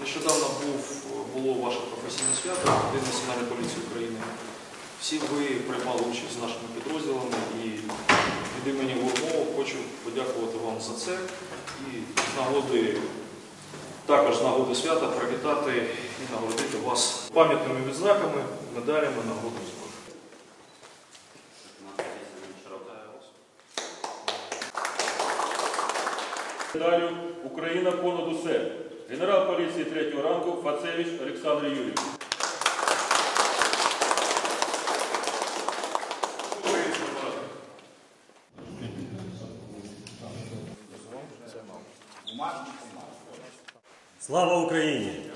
Нещодавно був, було ваше професійне свято День Національної поліції України. Всі ви приймали участь з нашими підрозділами і від імені ГУРМО хочу подякувати вам за це і з нагоди, також з нагоди свята привітати і нагородити вас пам'ятними відзнаками, медалями, нагодами зброї. Медалю Україна понад усе. Генерал поліції третього ранку Фацевич Олександр Юрійович. Слава Україні!